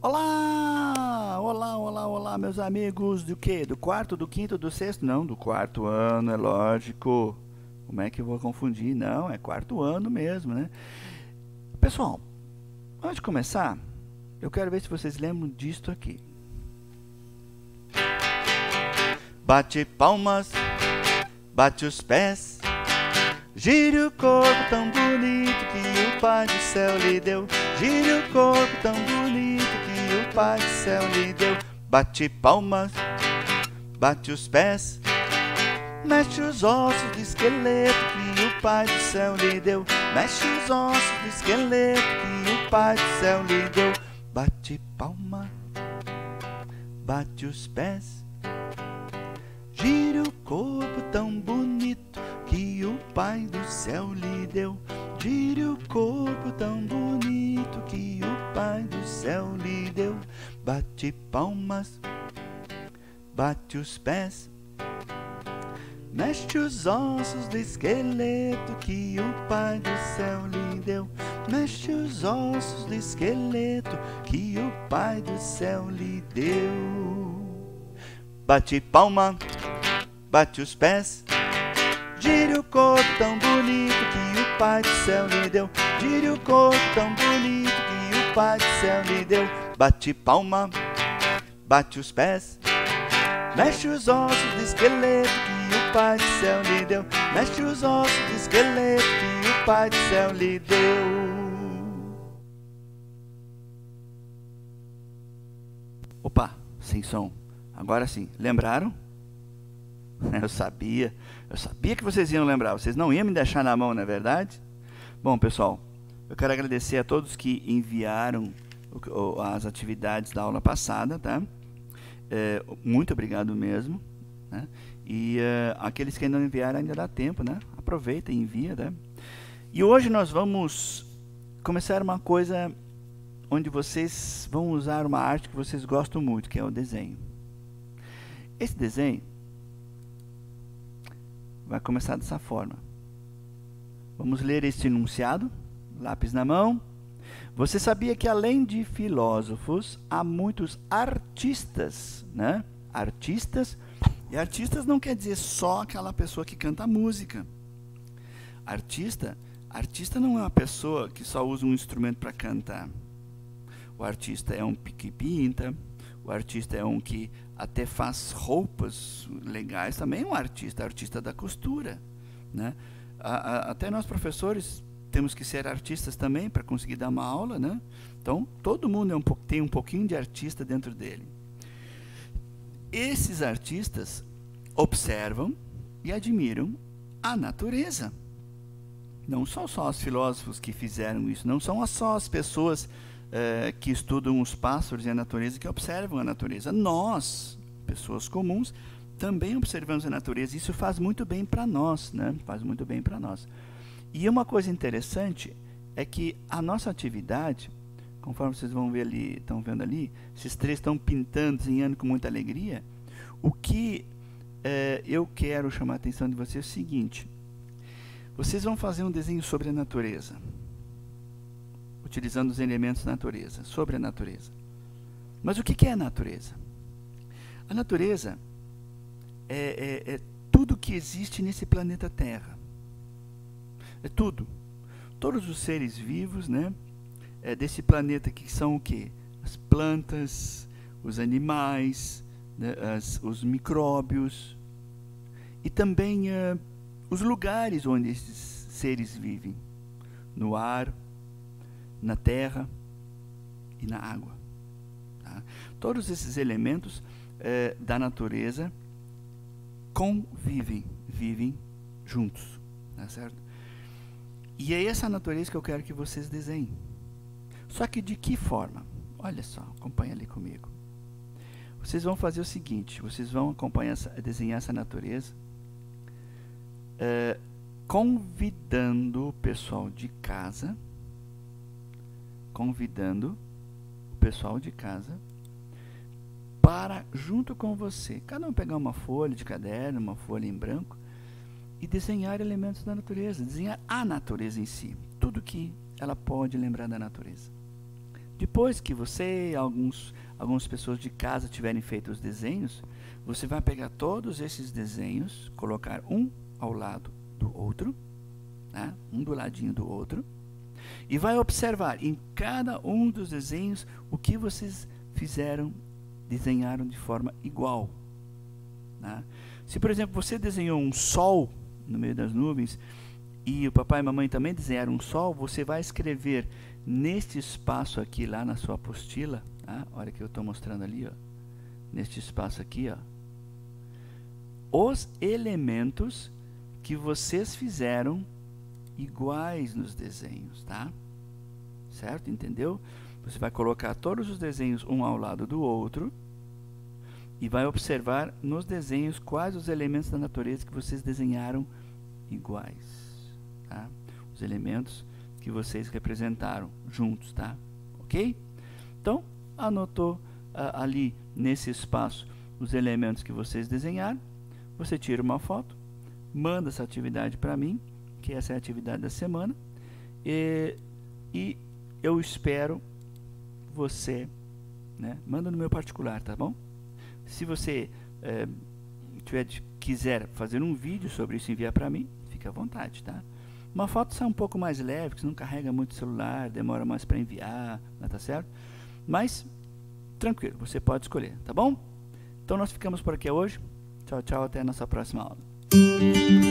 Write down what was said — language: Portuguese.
Olá, olá, olá, olá, meus amigos do que? Do quarto, do quinto, do sexto? Não, do quarto ano, é lógico. Como é que eu vou confundir? Não, é quarto ano mesmo, né? Pessoal, antes de começar, eu quero ver se vocês lembram disto aqui. Bate palmas, bate os pés, gire o corpo tão bonito que o Pai do céu lhe deu. Gire o corpo tão bonito que o Pai do céu lhe deu. Bate palmas, bate os pés, mexe os ossos do esqueleto que o Pai do céu lhe deu. Mexe os ossos do esqueleto que o Pai do céu lhe deu. Bate palma, bate os pés, gire o corpo tão bonito que o Pai do céu lhe deu. Gire o corpo tão bonito que o Pai do céu lhe deu. Bate palmas, bate os pés, mexe os ossos do esqueleto que o Pai do céu lhe deu. Mexe os ossos do esqueleto que o Pai do céu lhe deu. Bate palma, bate os pés, o corpo tão bonito que o Pai do céu lhe deu. Gire o corpo tão bonito que o Pai do céu lhe deu. Bate palma, bate os pés, mexe os ossos do esqueleto que o Pai do céu lhe deu. Mexe os ossos do esqueleto que o Pai do céu lhe deu. Opa, sem som. Agora sim, lembraram? Eu sabia, eu sabia que vocês iam lembrar. Vocês não iam me deixar na mão, não é verdade? Bom, pessoal, eu quero agradecer a todos que enviaram as atividades da aula passada, tá? É, muito obrigado mesmo. Né? E uh, aqueles que ainda não enviaram, ainda dá tempo, né? Aproveita e envia, né? E hoje nós vamos começar uma coisa onde vocês vão usar uma arte que vocês gostam muito, que é o desenho. Esse desenho vai começar dessa forma. Vamos ler este enunciado, lápis na mão. Você sabia que além de filósofos, há muitos artistas, né? Artistas, e artistas não quer dizer só aquela pessoa que canta música. Artista, artista não é uma pessoa que só usa um instrumento para cantar. O artista é um que pinta, o artista é um que até faz roupas legais, também é um artista, artista da costura. Né? A, a, até nós professores temos que ser artistas também para conseguir dar uma aula. Né? Então, todo mundo é um, tem um pouquinho de artista dentro dele. Esses artistas observam e admiram a natureza. Não são só os filósofos que fizeram isso, não são só as pessoas é, que estudam os pássaros e a natureza, que observam a natureza. Nós, pessoas comuns, também observamos a natureza. Isso faz muito bem para nós, né? Faz muito bem para nós. E uma coisa interessante é que a nossa atividade, conforme vocês vão ver ali, estão vendo ali, esses três estão pintando, desenhando com muita alegria. O que é, eu quero chamar a atenção de vocês é o seguinte: vocês vão fazer um desenho sobre a natureza utilizando os elementos da natureza, sobre a natureza. Mas o que é a natureza? A natureza é, é, é tudo que existe nesse planeta Terra. É tudo. Todos os seres vivos, né? É desse planeta que são o quê? As plantas, os animais, né? As, os micróbios e também uh, os lugares onde esses seres vivem, no ar, na terra e na água. Tá? Todos esses elementos é, da natureza convivem, vivem juntos. Tá certo? E é essa natureza que eu quero que vocês desenhem. Só que de que forma? Olha só, acompanha ali comigo. Vocês vão fazer o seguinte: vocês vão acompanhar essa, desenhar essa natureza, é, convidando o pessoal de casa convidando o pessoal de casa para, junto com você, cada um pegar uma folha de caderno, uma folha em branco, e desenhar elementos da natureza, desenhar a natureza em si, tudo que ela pode lembrar da natureza. Depois que você alguns, algumas pessoas de casa tiverem feito os desenhos, você vai pegar todos esses desenhos, colocar um ao lado do outro, né? um do ladinho do outro, e vai observar em cada um dos desenhos o que vocês fizeram, desenharam de forma igual. Né? Se, por exemplo, você desenhou um sol no meio das nuvens e o papai e a mamãe também desenharam um sol, você vai escrever neste espaço aqui, lá na sua apostila, tá? olha que eu estou mostrando ali, ó, neste espaço aqui, ó, os elementos que vocês fizeram iguais nos desenhos, tá? Certo? Entendeu? Você vai colocar todos os desenhos um ao lado do outro e vai observar nos desenhos quais os elementos da natureza que vocês desenharam iguais, tá? Os elementos que vocês representaram juntos, tá? Ok? Então, anotou uh, ali nesse espaço os elementos que vocês desenharam, você tira uma foto, manda essa atividade para mim, que essa é a atividade da semana, e, e eu espero você, né? Manda no meu particular, tá bom? Se você é, tiver, quiser fazer um vídeo sobre isso enviar para mim, fique à vontade, tá? Uma foto sai um pouco mais leve, que não carrega muito celular, demora mais para enviar, né, tá certo? Mas, tranquilo, você pode escolher, tá bom? Então nós ficamos por aqui hoje. Tchau, tchau, até a nossa próxima aula.